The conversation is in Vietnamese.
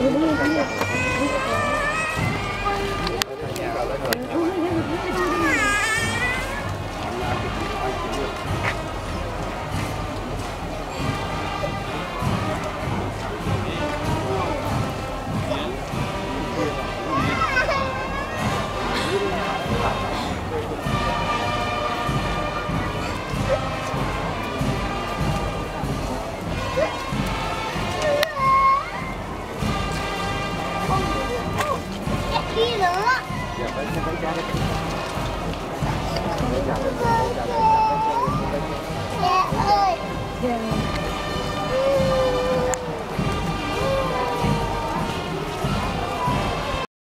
Thank you. Dạ, yeah. ơi.